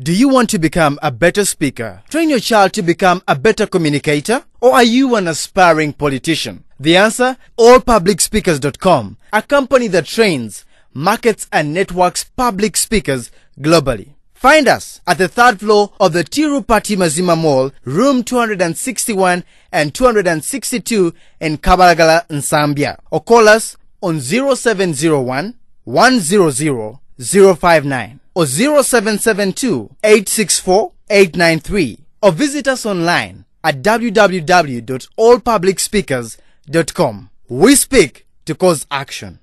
Do you want to become a better speaker? Train your child to become a better communicator? Or are you an aspiring politician? The answer? AllPublicSpeakers.com, a company that trains, markets and networks public speakers globally. Find us at the third floor of the Tirupati Mazima Mall, room 261 and 262 in Kabalagala, Nsambya. Or call us on 0701 100 059 or 0772 864 893 or visit us online at www.allpublicspeakers.com. We speak to cause action.